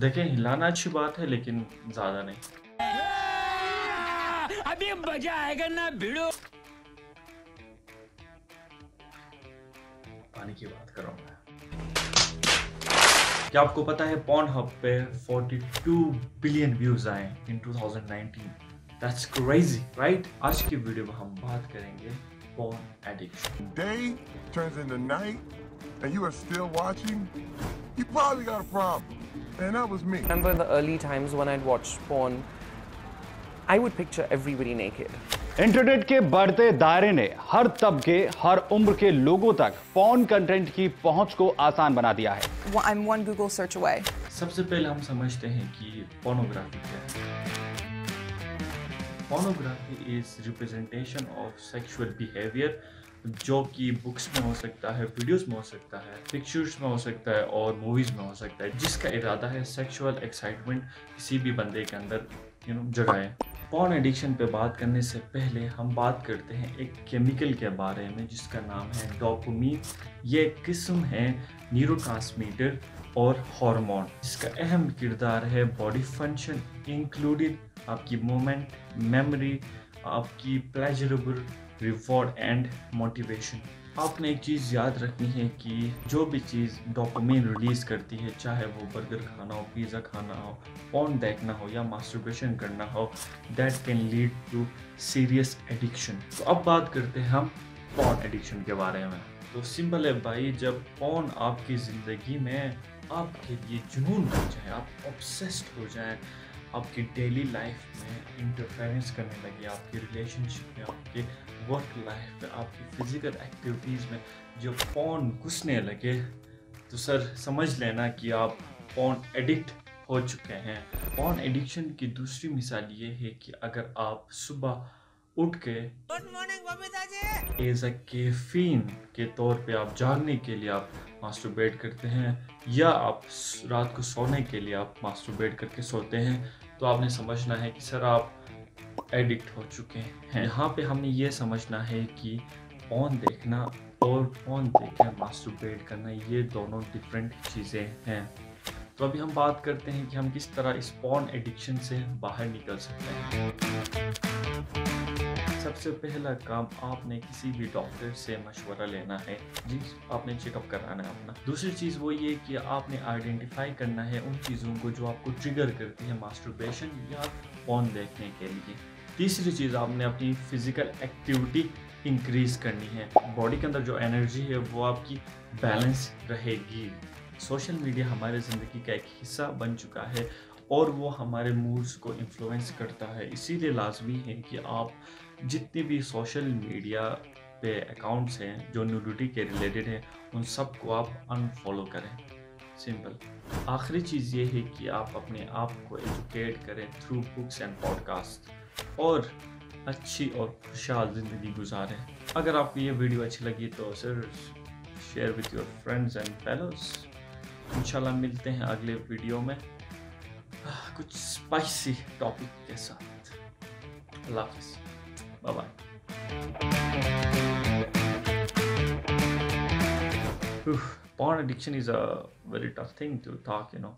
देखें हिलाना अच्छी बात है लेकिन ज़्यादा नहीं। अभी मज़ा आएगा ना भिड़ो। पानी की बात कर रहा हूँ मैं। क्या आपको पता है पॉन हब पे 42 बिलियन व्यूज़ आए इन 2019 दैट्स क्रेजी राइट आज की वीडियो में हम बात करेंगे porn addiction Day turns into night and you are still watching, you probably got a problem. And that was me. I remember the early times when I'd watch porn, I would picture everybody naked. Internet के बढ़ते दायरे ने हर तबके हर उम्र के लोगों तक pawn content की पहुँच को आसान बना दिया है I'm one Google search away. सबसे पहले हम समझते हैं कि पोर्नोग्राफी क्या है pornography is representation of sexual behaviour जो कि बुक्स में हो सकता है वीडियोस में हो सकता है पिक्चर्स में हो सकता है और मूवीज़ में हो सकता है, जिसका इरादा है सेक्सुअल एक्साइटमेंट किसी भी बंदे के अंदर यू नो जगाए। पॉर्न एडिक्शन पे बात करने से पहले हम बात करते हैं एक केमिकल के बारे में, जिसका नाम है डोपामीन ये किस्म है न्यूरोट्रांसमीटर और हार्मोन इसका अहम किरदार है बॉडी फ़ंक्शन इंक्लूडिंग आपकी मूवमेंट मेमोरी आपकी प्लेजरेबल रिवॉर्ड एंड मोटिवेशन आपने एक चीज़ याद रखनी है कि जो भी चीज़ डोपामिन रिलीज़ करती है, चाहे वो बर्गर खाना हो पिज़्ज़ा खाना हो पॉन देखना हो या मास्टरबेशन करना हो that can lead to serious addiction तो अब बात करते हैं हम पॉन एडिक्शन के बारे में। तो सिंपल है भाई, जब पॉन आपकी ज़िंदगी में आपके लिए जुनून बन जाए, आप ऑब्सेस्ड हो जाए आपकी डेली लाइफ में इंटरफेरेंस करने लगे आपकी रिलेशनशिप में आपके वर्क लाइफ में आपकी फ़िज़िकल एक्टिविटीज़ में जो फ़ोन घुसने लगे तो सर समझ लेना कि आप फ़ोन एडिक्ट हो चुके हैं। पॉन एडिक्शन की दूसरी मिसाल ये है कि अगर आप सुबह उठ के एज अ कैफीन के तौर पे आप जागने के लिए आप मास्टरबेट करते हैं या आप रात को सोने के लिए आप मास्टरबेट करके सोते हैं तो आपने समझना है कि सर आप एडिक्ट हो चुके हैं। यहाँ पे हमने ये समझना है कि फ़ोन देखना और फ़ोन देखना मास्टरबेट करना, ये दोनों डिफरेंट चीज़ें हैं। तो अभी हम बात करते हैं कि हम किस तरह इस पॉन एडिक्शन से बाहर निकल सकते हैं। सबसे पहला काम आपने किसी भी डॉक्टर से मशवरा लेना है। जी, आपने चेकअप कराना है अपना। दूसरी चीज़ वो ये कि आपने आइडेंटिफाई करना है उन चीज़ों को जो आपको ट्रिगर करती है मास्टरबेशन या पॉन देखने के लिए। तीसरी चीज़ आपने अपनी फ़िज़िकल एक्टिविटी इंक्रीज करनी है। बॉडी के अंदर जो एनर्जी है वो आपकी बैलेंस रहेगी। सोशल मीडिया हमारे ज़िंदगी का एक हिस्सा बन चुका है और वो हमारे मूड्स को इन्फ्लुएंस करता है। इसीलिए लाजमी है कि आप जितने भी सोशल मीडिया पे अकाउंट्स हैं, जो न्यूडिटी के रिलेटेड हैं, उन सबको आप अनफॉलो करें। सिंपल आखिरी चीज़ ये है कि आप अपने आप को एजुकेट करें थ्रू बुक्स एंड पॉडकास्ट और अच्छी और खुशहाल ज़िंदगी गुजारें। अगर आपको ये वीडियो अच्छी लगी तो sir share with your friends and fellows इंशाल्लाह मिलते हैं अगले वीडियो में। कुछ स्पाइसी टॉपिक के साथ। अल्लाह हाफिज़। Bye bye. Porn addiction is a very tough thing to talk, you know.